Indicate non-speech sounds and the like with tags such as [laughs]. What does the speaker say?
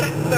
no. [laughs]